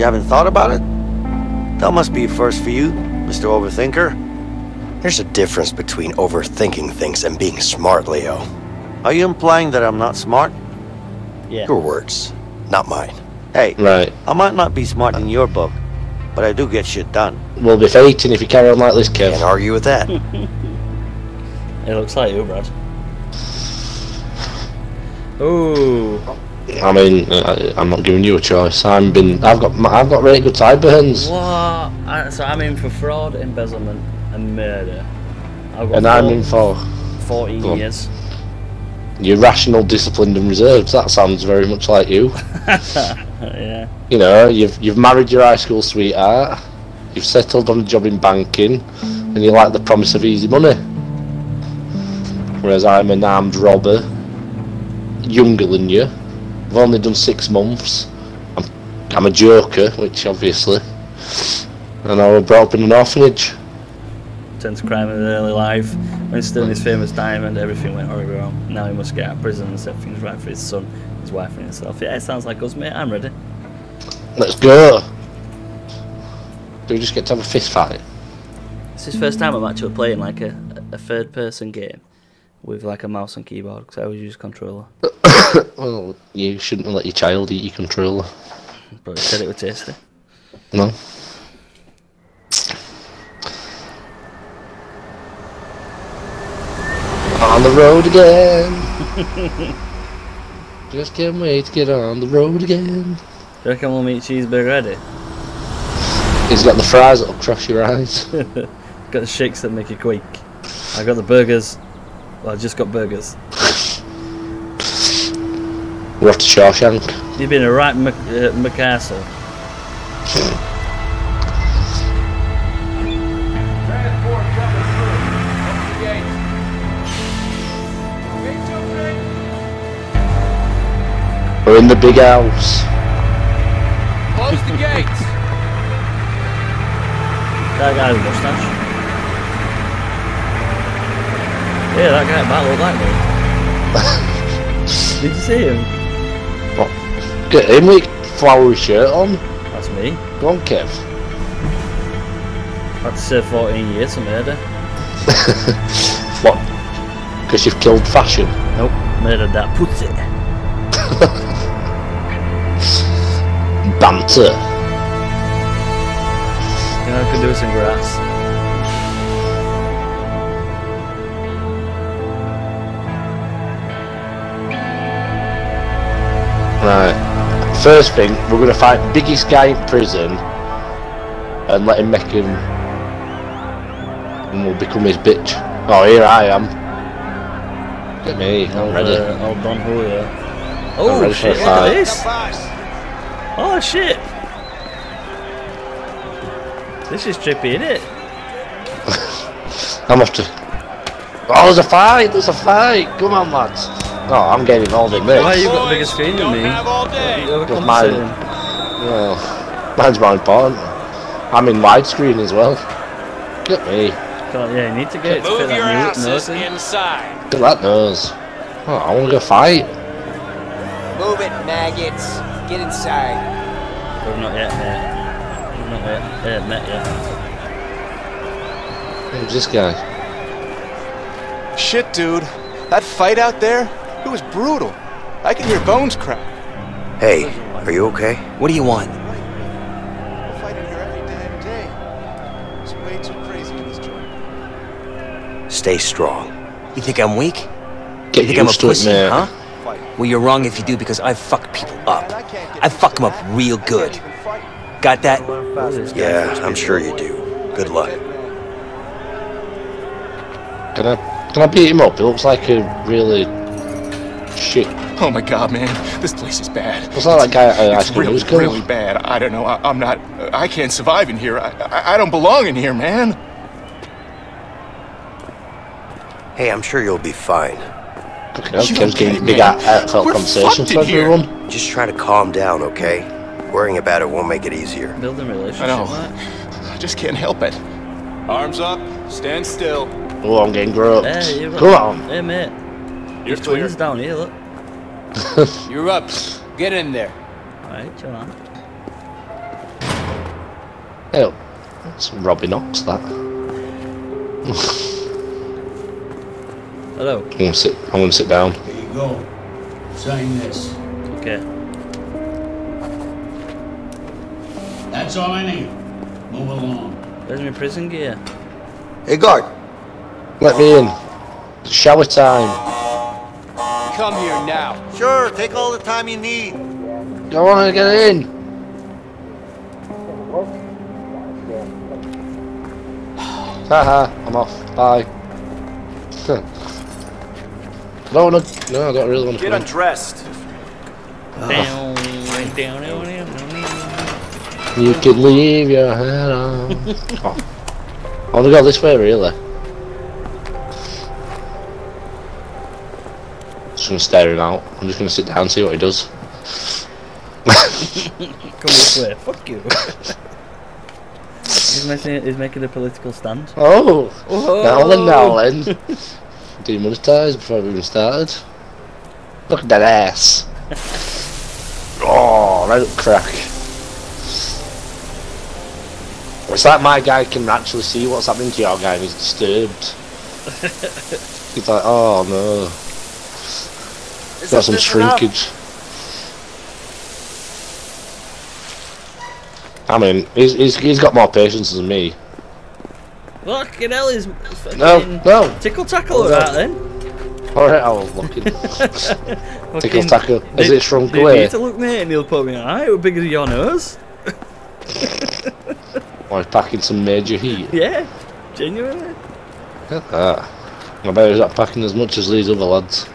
You haven't thought about it? That must be a first for you, Mr. Overthinker. There's a difference between overthinking things and being smart, Leo. Are you implying that I'm not smart? Yeah. Your words, not mine. Hey, Right. I might not be smart in your book, but I do get shit done. We'll be fighting if you carry on like this, Can't argue with that. It looks like you, Brad. Ooh. I mean, I, I'm not giving you a choice. I'm been. I've got. I've got really good sideburns, What? I, so I'm in for fraud, embezzlement, and murder. I've got and I'm in for 14 Go years. you're rational, disciplined, and reserved. That sounds very much like you. yeah. You know, you've you've married your high school sweetheart. You've settled on a job in banking, and you like the promise of easy money. Whereas I'm an armed robber, younger than you. I've only done six months. I'm, I'm a joker, which obviously. And I was brought up in an orphanage. Turned to crime in early life. When stealing his famous diamond, everything went horribly wrong. Now he must get out of prison and set things right for his son, his wife, and himself. Yeah, it sounds like us, mate. I'm ready. Let's go. Do we just get to have a fist fight? It's his first time I'm actually playing like a, a third person game with like a mouse and keyboard because I always use controller. Well, you shouldn't let your child eat your controller. But it said it was tasty. No. On the road again. Just can't wait to get on the road again. Do you reckon we'll meet Cheeseburger ready? He's got the fries that'll cross your eyes. Got the shakes that make you quake. I got the burgers. Well, I just got burgers. We're off to Shawshank. You've been a right Mc, uh, McCastle. Transport coming through. Open the gates. Gates opening. We're in the big house. Close the gates. That guy's mustache. Yeah, that guy might look like me. Did you see him? What? Get him with flowery shirt on. That's me. Go on, Kev. Had to serve 14 years for murder. What? Because you've killed fashion. Nope, murdered that pussy. Banter. You know, I could do some grass. Right. First thing, we're gonna fight biggest guy in prison and let him make him and we'll become his bitch. Oh here I am. Get me, I'm Old, ready. Uh, old Don Julio. Oh shit, look at this! Oh shit! This is trippy, isn't it? I'm off to Oh there's a fight, there's a fight! Come on lads. Oh I'm getting all the this. Why you got a bigger screen than Don't me? have all day. You're Because mine- overcompensating. Well, mine's more important. I'm in widescreen as well. Get me. God, yeah, you need to get it to fit Move your that new nose in. inside. Get that nose. Oh, I wanna go fight. Move it, maggots. Get inside. We've not yet met. We've not yet uh, met yet. Who's this guy? Shit, dude. That fight out there, it was brutal. I can hear bones crack. Hey, are you okay? What do you want? We're fighting here every damn day. It's way too crazy in this joint. Stay strong. You think I'm weak? Get You think I'm a used to it, pussy, mate. huh? Well, you're wrong if you do because I fuck people up. I can't get I fuck them up real good. can't even fight. Got that? Yeah, I'm sure you do. Good luck. Can I can I beat him up? He looks like a really shit. Oh my god, man. This place is bad. Looks like that guy at uh, It's School really, Musical. really bad. I don't know. I, I'm not. I can't survive in here. I, I, I don't belong in here, man. Hey, I'm sure you'll be fine. Fucking hell, You Kev's okay, getting big man? heartfelt We're conversations fucked in with here. everyone. Just try to calm down, okay? Worrying about it won't make it easier. Building relationship. I know. mate. I just can't help it. Arms up. Stand still. Oh, I'm getting groped. Hey, you Come on. Hey, mate. You're There's clear. twins down here, look. You're up. Get in there. Alright, chill on. Oh, it's Robbie Knox, that. Hello. I'm gonna sit, I'm gonna sit down. Here you go. Sign this. Okay. That's all I need. Move along. There's my prison gear? Hey, guard. Let me in. Shower time. Come here now. Sure, take all the time you need. Go want to get in. Haha, I'm off. Bye. I don't wanna. No, I don't really wanna. Get come undressed. Down, down, down, down, down. You could leave your head on. oh. I wanna go this way, really. Just gonna stare him out. I'm just gonna sit down and see what he does. Come this way. Fuck you. he's, making, he's making a political stand. Oh! Oh. Now then, now then. Demonetised before we even started. Look at that ass. oh, that look crack. It's like my guy can actually see what's happening to your guy and he's disturbed. he's like, oh no. Got some shrinkage. I mean, he's, he's, he's got more patience than me. Fucking hell, he's fucking No, no. tickle tackle that then. Alright, I was looking. Tickle tackle. Did- it shrunk did away? You to look mate and he'll put me eye. How big is your nose? Or he's packing some major heat? Yeah, genuinely. Ah, I bet he's not packing as much as these other lads.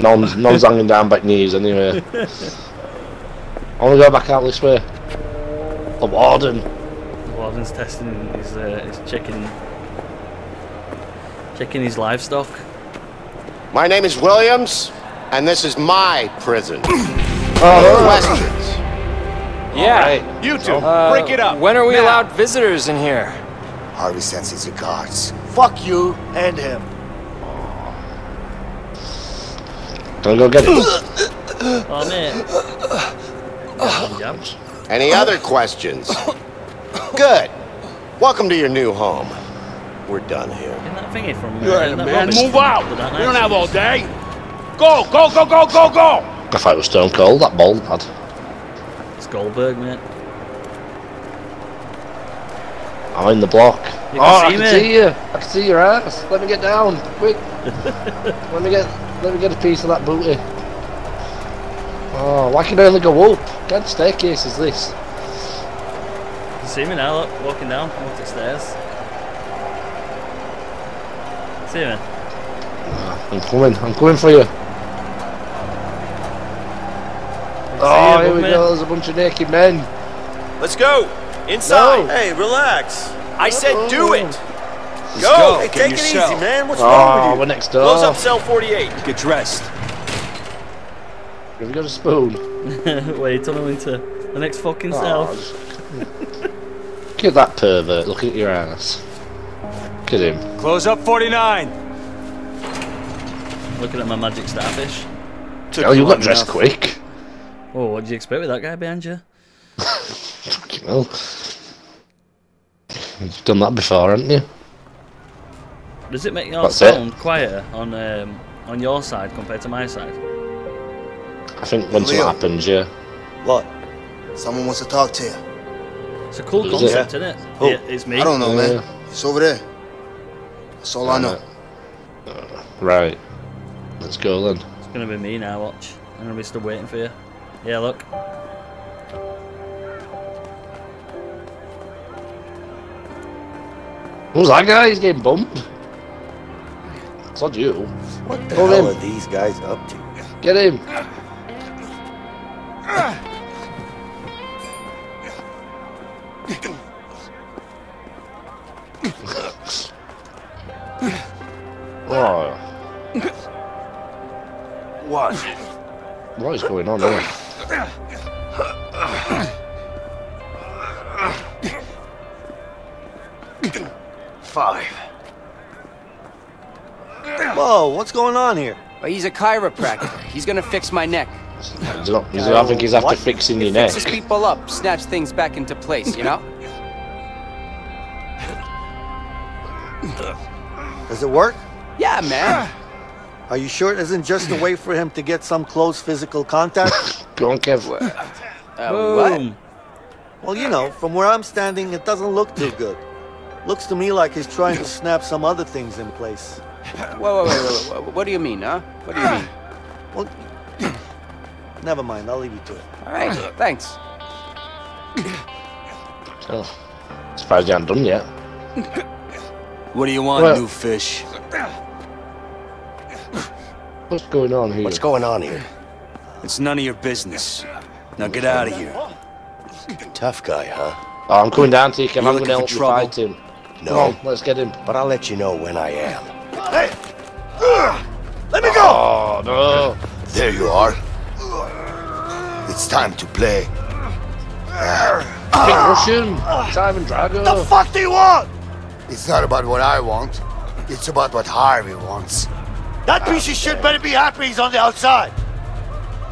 None's, none's hanging down back knees anyway. I want to go back out this way. The warden. The warden's testing his, uh, his checking, checking his livestock. My name is Williams, and this is my prison. Oh, Questions? Yeah. You two, Uh, break it up. When are we Now. allowed visitors in here? Harvey sends his regards. Fuck you and him. Can I go get it? Oh mate. Got jabs. Any other questions? Good. Welcome to your new home. We're done here. Isn't that thingy from? You're right, isn't that man. Move out. We don't have all day. Go, go, go, go, go, go. If I was Stone Cold, that bald lad. It's Goldberg, mate. I'm in the block. You can oh, I can me. see you. I can see your ass. Let me get down, quick. let me get, let me get a piece of that booty. Oh, why can I only go up? What kind of staircase is this? You can see me now, look, walking down, I'm up the stairs. See me? I'm coming. I'm coming for you. Oh, see Oh, here we mate? go. There's a bunch of naked men. Let's go. Inside. Hey, relax. I said do oh. it. Go. go. Hey, take it cell. easy, man. What's ah, wrong with you? we're next door. Close up cell 48. Get dressed. Have you got a spoon? Wait, tunnel into the next fucking Oh, cell. just- Look at that pervert Look at your ass. Look at him. Close up 49. Looking at my magic starfish. Oh, you got dressed quick. Oh, what did you expect with that guy behind you? Fucking hell. You've done that before, haven't you? Does it make your That's it. sound quieter on um, on your side compared to my side? I think once it happens, yeah. What? Someone wants to talk to you. It's a cool Is concept, isn't it? Who? Yeah, it's me. I don't know, Yeah. man. It's over there. That's all I know. Right. Let's go then. It's gonna be me now. Watch. I'm gonna be still waiting for you. Yeah, look. Who's that guy? He's getting bumped. It's not you. What the Hold hell him. are these guys up to? Get him. oh, What? what is going on here? Whoa, what's going on here? Well, he's a chiropractor. He's gonna fix my neck. He's not, he's, I think he's after What? fixing your It neck. fixes people up, snatch things back into place, you know? Does it work? Yeah, man. Are you sure it isn't just a way for him to get some close physical contact? Don't Kev. Uh, what? Boom. well, you know, from where I'm standing, it doesn't look too good. Looks to me like he's trying to snap some other things in place. Whoa, whoa, whoa, whoa, whoa. What do you mean, huh? What do you mean? Well, never mind. I'll leave you to it. All right, thanks. Oh, surprised you haven't done yet. What do you want, Well- new fish? What's going on here? What's going on here? It's none of your business. Now get out of here. Tough guy, huh? Oh, I'm coming down to you, Kev. I'm looking going to help you fight him. No. Come on, let's get him. But I'll let you know when I am. Let me go! Oh, no. There you are. It's time to play. Big Russian. Simon Drago. The fuck do you want? It's not about what I want. It's about what Harvey wants. That piece of shit better be happy he's on the outside.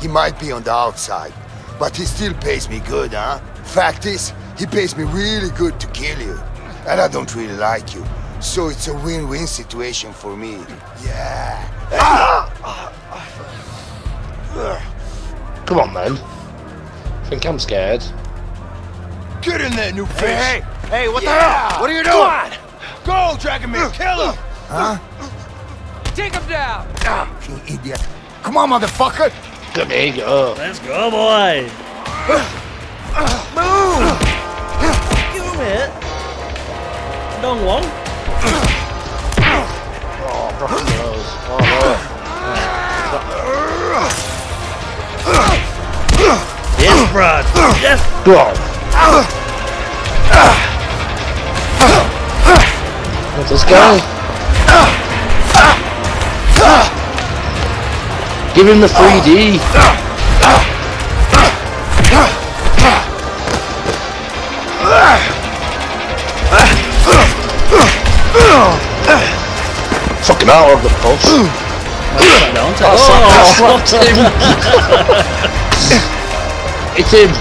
He might be on the outside, but he still pays me good, huh? Fact is, he pays me really good to kill you. And I don't really like you. So it's a win-win situation for me. Yeah. Come on, man. Think I'm scared. Get in there, new fish. Hey, hey, hey, what Yeah. the hell? What are you doing? Go on. Go, Dragon Man, uh, Kill him. Huh? Take him down! Ah, You idiot. Come on, motherfucker. There you go. Let's go, boy. Move! Give him it. Dong Broken nose. Oh, Yes, Brad. Yes. on. What's this guy? Give him the 3D. Fucking out of the post. Don't Oh, oh, slapped him. Hit him.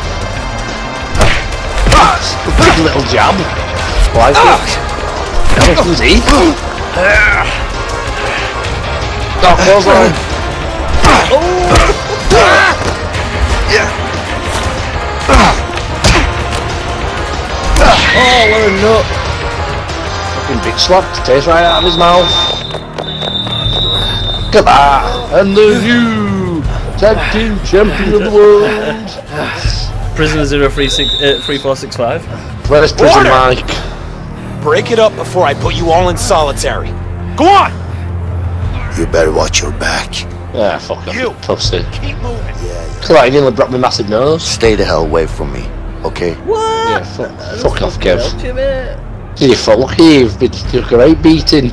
Big little jab. Like it. Ah! That was he. Oh, close line. Oh, what a nut. Fucking bitch slapped. Tastes right out of his mouth. Look. And the new tag team champion of the world. Prisoner zero three six uh, three four six five. Where's Prison Order! Mike? Break it up before I put you all in solitary. Go on! You better watch your back. Yeah, fuck off, You. you pussy. Keep moving. Cause like, you nearly broke my massive nose. Stay the hell away from me, okay? What? Yeah, fuck, fuck off, Kev. Help you, mate. You fuck? Look here, you've been took a right beating.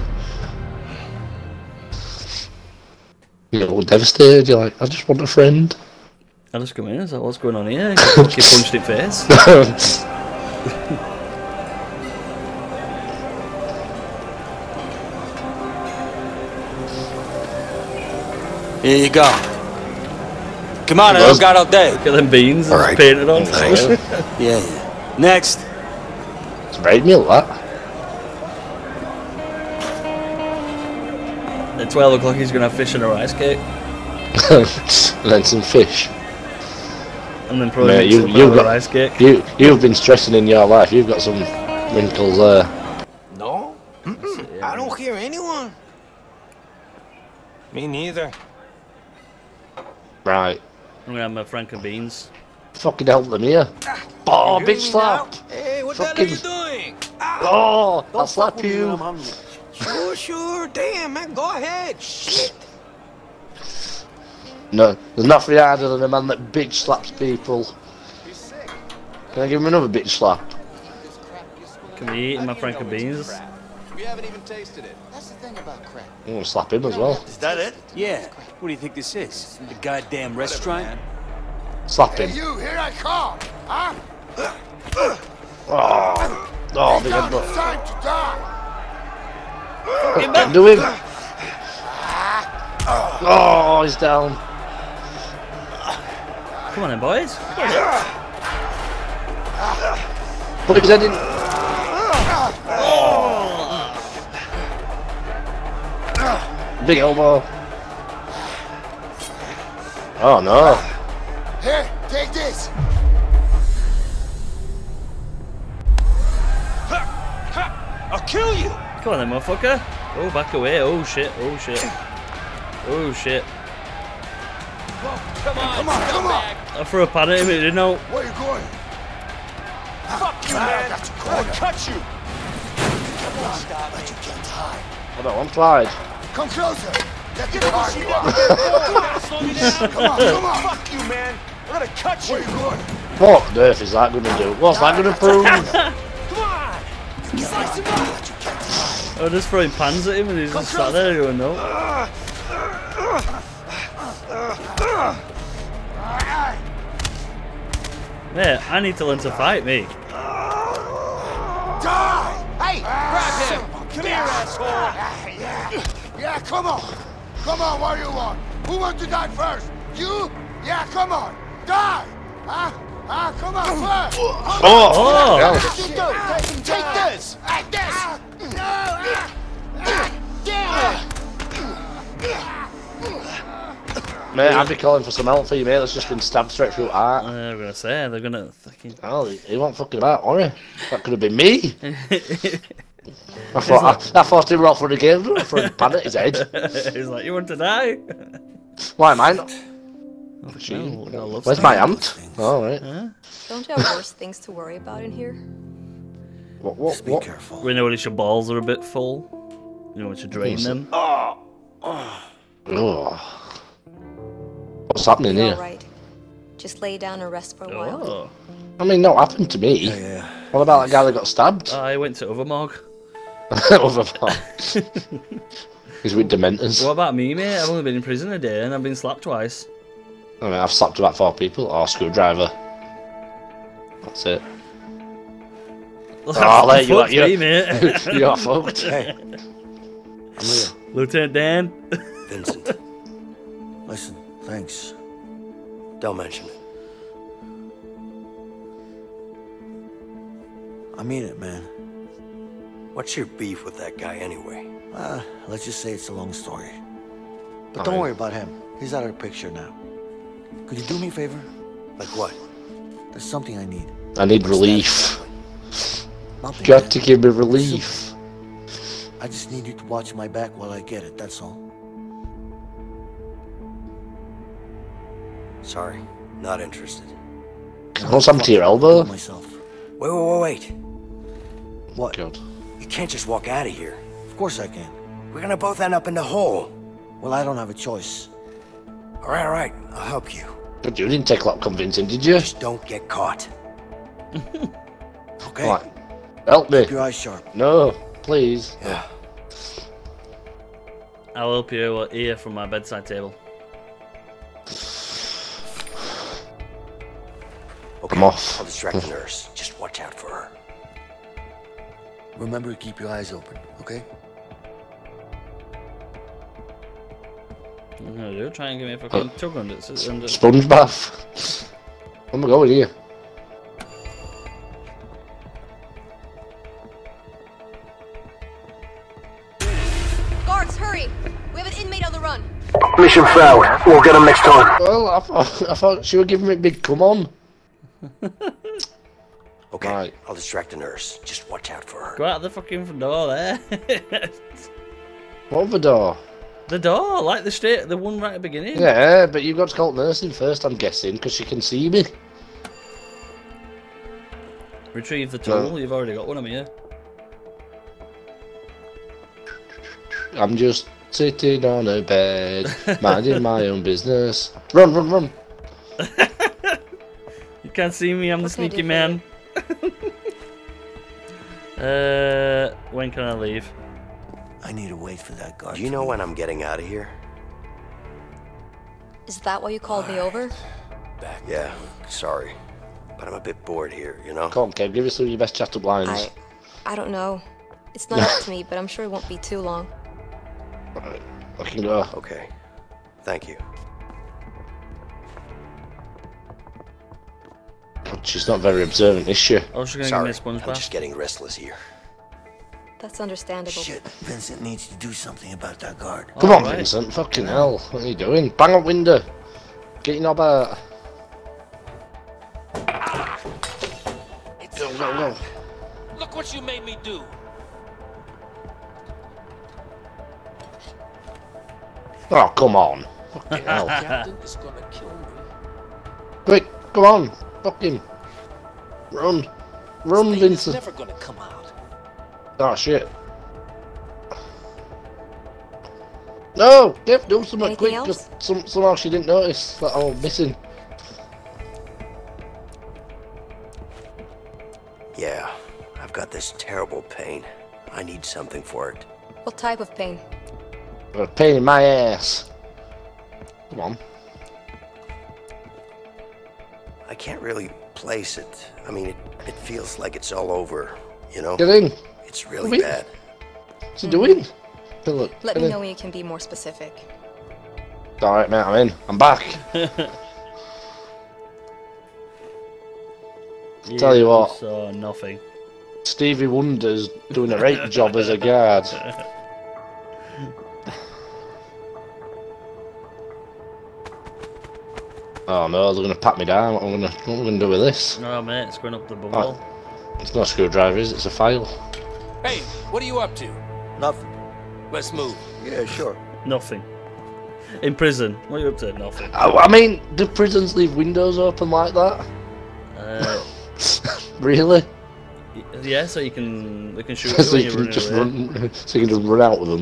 You're all devastated. You're like, I just want a friend. I just come in. Is that what's going on here? Get punched in face. Here you go. Come on, I Those- don't got all day. Look at them beans All that's right. painted on. Yeah, yeah. Next. it's made me a that. At twelve o'clock, he's gonna have fish and a rice cake, and then some fish. and then probably Mate, you some you more got rice cake. you you've been stressing in your life. You've got some wrinkles there. No? I don't hear anyone. Me neither. Right. I'm gonna have my frank and beans. Fucking help them here. Oh, bitch slap. Hey, what Fucking- the hell are you doing? Oh, ah. I'll slap you. Sure, sure. Damn, man. Go ahead. Shit. No, there's nothing harder than a man that bitch slaps people. Can I give him another bitch slap? Can we eat my frank and beans? We haven't even tasted it. That's the thing about crap. I'm gonna slap him as well. Is that it? Yeah. What do you think this is? The goddamn restaurant? Slap Hey, him. you, here I come. Huh? Ah. Oh, oh, big Now it's headbutt. time to die. Get to him. Oh, he's down. Come on then, boys. Come on then. Put his head in. Big elbow. Oh no. Here, take this. I'll kill you. Come on then, motherfucker. Oh, back away. Oh shit. Oh shit. Oh shit. Come on, Come on, come on. I threw a pad at him. He didn't know. Where you going? Fuck you, Ah, man. got you I'm cut you. Come on, stop but you can't hide. I don't want slide. Come closer. Let Get me over hard you are. Slow me down. Come on, come on. Fuck you, man. I'm gonna cut you. Where you going? What on earth is that going to do? What's that going to prove? Come on. Slice him up. I was just throwing pans at him and he's just sat there going, no. Mate, I need to learn to fight, me. Die! Hey, grab him. Come here, asshole. Ah, yeah. Yeah, come on. Come on, what do you want? Who wants to die first? You? Yeah, come on. Die! Huh? Huh? Come on, first. Come Oh! Oh! What did you do? Take, take this! Like this! No! ah, ah, Mate, I'd be calling for some help for you, mate. That's just been stabbed straight through heart. I'm gonna say, they're gonna fucking. Oh, he, he won't fucking about, are he? That could have been me. I thought, I, I thought he were off for the game for a pan at his head. he's like, you want to die? Why am I not? Gee, no, Where's my aunt? Oh, right. Don't you have worse things to worry about in here? What, what, Just be what? careful. We notice your balls are a bit full. You know, to drain course. them. Oh. What's happening You're here? alright. Just lay down and rest for a while. Oh. I mean, no, happened to me. Yeah, yeah. What about that guy that got stabbed? Uh, I went to Overmog. Over He's with Dementors. What about me, mate? I've only been in prison a day and I've been slapped twice. I mean, I've slapped about four people. Or screwdriver. That's it. Oh, there you are. Fuck me, You're, mate. you're fucked. Hey. I'm Leo. Lieutenant Dan. Vincent, Listen, thanks. don't mention it. I mean it, man. What's your beef with that guy anyway? Uh, let's just say it's a long story. But All don't right. worry about him. He's out of the picture now. Could you do me a favor? Like what? There's something I need. I need relief. Nothing. Got man. to give me relief. I just need you to watch my back while I get it, that's all. Sorry, not interested. Want something to your elbow? Myself. Wait, wait, wait, wait. What? God. You can't just walk out of here. Of course I can. We're gonna both end up in the hole. Well, I don't have a choice. All right, all right. I'll help you. But you didn't take a lot convincing, did you? Just don't get caught. Okay? What? Help me. Keep your eyes sharp. No, please. Yeah. I'll help you uh, here from my bedside table. Okay, I'm off. I'll distract the nurse. Just watch out for her. Remember to keep your eyes open, okay? I'm gonna do try and give me a fucking tug under it. Under... Sponge bath. Where am I going here? Mission failed. We'll get him next time. Well, I thought, I thought she were giving me a big come on. Okay, Right. I'll distract the nurse. Just watch out for her. Go out the fucking door there. What the door? the door, like the straight, the one right at the beginning. Yeah, but you've got to call nursing first, I'm guessing, because she can see me. Retrieve the tool. No. You've already got one of them here. I'm just sitting on a bed, minding my own business. Run, run, run. You can't see me. I'm the What can sneaky man. uh, when can I leave? I need to wait for that guard. Do you know when I'm getting out of here? Is that why you called me over? Back Yeah, sorry. But I'm a bit bored here, you know? Come on, Kev, give us some of your best chat lines. I... I don't know. It's not up to me, but I'm sure it won't be too long. I can go. Okay. Thank you. She's not very observant, is she? Oh, she's gonna Sorry, give me a sponge I'm bath. just getting restless here. That's understandable. Shit, Vincent needs to do something about that guard. Come on, Alright. Vincent. Fucking hell. What are you doing? Bang up window. Get your knob out. Go, go, go. Look what you made me do. Oh, come on. Fucking hell. Captain is gonna kill me. Quick, come on. Fuck him. Run. Run, Thing is Vincent. never gonna come out. Oh, shit. No! Jeff, do something Anything quick. else? Just some, somehow she didn't notice that I was missing. Yeah, I've got this terrible pain. I need something for it. What type of pain? Got a pain in my ass. Come on. I can't really place it. I mean, it, it feels like it's all over, you know? Get in. It's really Wait. bad. What's he doing? Philip. Let me in. know when you can be more specific. Alright, mate, I'm in. I'm back. Tell you what. So nothing. Stevie Wonder's doing a great job as a guard. Oh no, they're gonna pat me down. What am I gonna, what am I gonna do with this? No, mate, it's going up the bubble. It's not a screwdrivers, it's a file. Hey, what are you up to? Nothing. Let's move. Yeah, sure. Nothing. In prison, what are you up to? Nothing. I, I mean, do prisons leave windows open like that? Uh, Really? yeah, so you can they can shoot so you you can just away. run, so you can just run out with them.